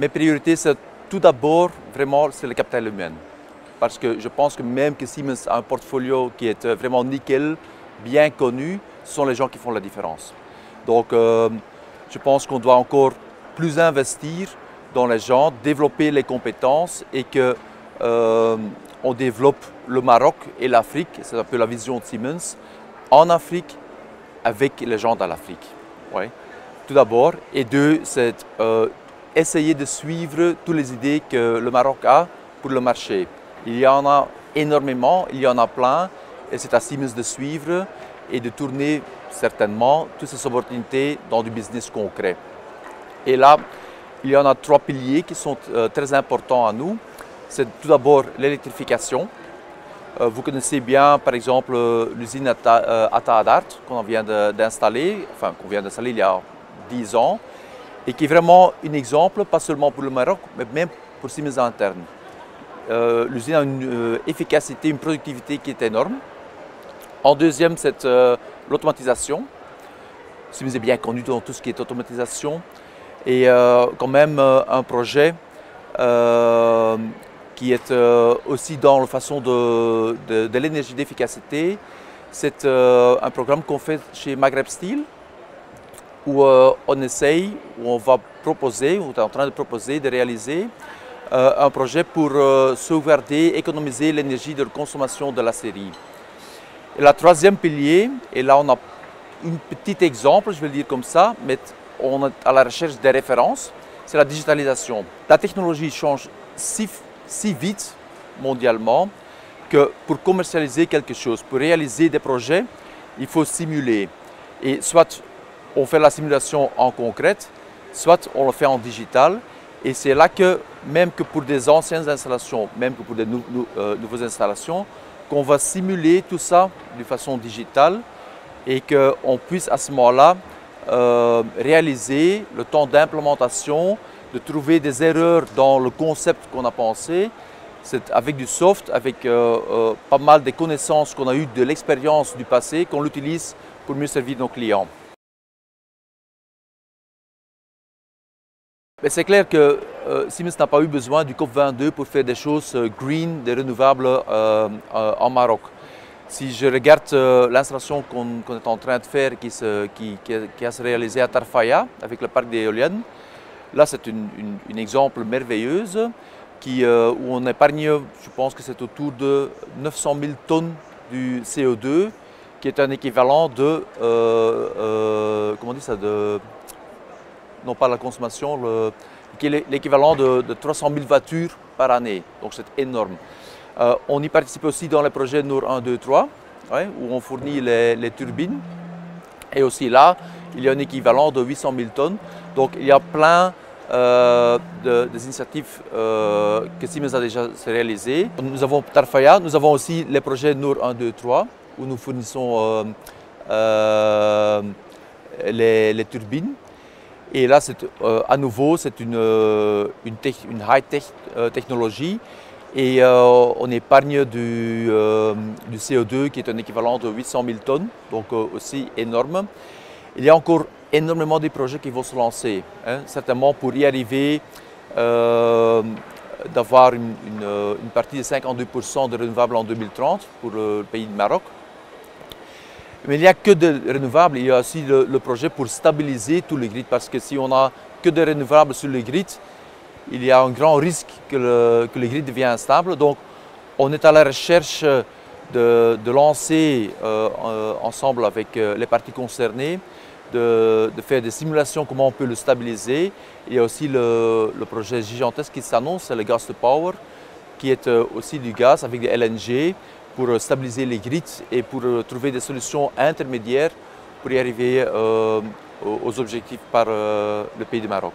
mes priorités, c'est tout d'abord vraiment c'est le capital humain. Parce que je pense que même que Siemens a un portfolio qui est vraiment nickel, bien connu, ce sont les gens qui font la différence. Donc euh, je pense qu'on doit encore plus investir dans les gens, développer les compétences et que euh, on développe le Maroc et l'Afrique, c'est un peu la vision de Siemens, en Afrique avec les gens dans l'Afrique. Tout d'abord. Et deux, c'est euh, essayer de suivre toutes les idées que le Maroc a pour le marché. Il y en a énormément, il y en a plein, et c'est à Siemens de suivre et de tourner certainement toutes ces opportunités dans du business concret. Et là, il y en a trois piliers qui sont euh, très importants à nous. C'est tout d'abord l'électrification. Euh, vous connaissez bien, par exemple, l'usine Ata, Adart qu'on vient d'installer, enfin qu'on vient d'installer il y a 10 ans, et qui est vraiment un exemple, pas seulement pour le Maroc, mais même pour Siemens interne. Euh, L'usine a une euh, efficacité, une productivité qui est énorme. En deuxième, c'est euh, l'automatisation. Siemens est bien connu dans tout ce qui est automatisation. Et euh, quand même un projet qui est aussi dans la façon de, de, de l'énergie d'efficacité. C'est un programme qu'on fait chez Maghreb Steel où euh, on essaye, où on va proposer, ou on est en train de proposer, de réaliser euh, un projet pour euh, sauvegarder, économiser l'énergie de consommation de la série. Et la troisième pilier, et là on a un petit exemple, je vais le dire comme ça, mais on est à la recherche des références, c'est la digitalisation. La technologie change si, si vite mondialement que pour commercialiser quelque chose, pour réaliser des projets, il faut simuler. Et soit on fait la simulation en concrète, soit on le fait en digital. Et c'est là que, même que pour des anciennes installations, même que pour des euh, nouvelles installations, qu'on va simuler tout ça de façon digitale et qu'on puisse à ce moment-là euh, réaliser le temps d'implémentation, de trouver des erreurs dans le concept qu'on a pensé. C'est avec du soft, avec euh, pas mal de connaissances qu'on a eues de l'expérience du passé, qu'on l'utilise pour mieux servir nos clients. C'est clair que euh, Siemens n'a pas eu besoin du COP22 pour faire des choses euh, green, des renouvelables euh, en Maroc. Si je regarde l'installation qu'on est en train de faire qui, a se réalisé à Tarfaya avec le parc d'éoliennes, là c'est un exemple merveilleux qui, où on épargne, je pense que c'est autour de 900 000 tonnes du CO2 qui est un équivalent de, comment on dit ça, de non pas la consommation, qui est l'équivalent de, de, 300 000 voitures par année. Donc c'est énorme. Euh, on y participe aussi dans les projets NOR 1, 2, 3, ouais, où on fournit les, turbines. Et aussi là, il y a un équivalent de 800 000 tonnes. Donc il y a plein euh, de, des initiatives euh, que Siemens a déjà réalisées. Nous avons Tarfaya, nous avons aussi les projets NOR 1, 2, 3, où nous fournissons euh, les turbines. Et là, euh, à nouveau, c'est une, euh, une, high-tech euh, technologie et on épargne du, du, CO2 qui est un équivalent de 800 000 tonnes, donc aussi énorme. Il y a encore énormément de projets qui vont se lancer, hein, certainement pour y arriver, d'avoir une, une, une, partie de 52% de renouvelables en 2030 pour le pays du Maroc. Mais il n'y a que de renouvelables, il y a aussi le, projet pour stabiliser tout le grid, parce que si on n'a que de renouvelables sur le grid, il y a un grand risque que le, grid devienne instable. Donc on est à la recherche de, lancer euh, euh, ensemble avec euh, les parties concernées, de, faire des simulations comment on peut le stabiliser. Il y a aussi le, le projet gigantesque qui s'annonce, c'est le Gas to Power, qui est aussi du gaz avec des LNG pour stabiliser les grids et pour trouver des solutions intermédiaires pour y arriver euh, aux objectifs par euh, le pays du Maroc.